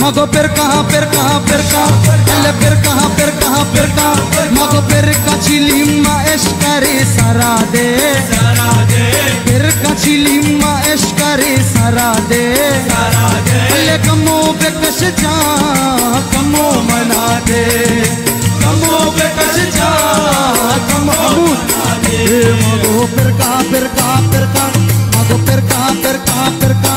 मगो फिर कहाँ फिर कहाँ फिर कहाँ? फिर कहाँ फिर कहाँ फिर कहाँ? मगो फिर कचिली ऐश करे सरा दे। फिर कचिली ऐश करे सरा दे। ले कमो पे कश जा, कमो मना दे। कमो पे कश जा, कमो मना दे। मगो फिर कहाँ फिर कहाँ फिर कहाँ? मगो फिर कहाँ फिर कहाँ फिर कहाँ?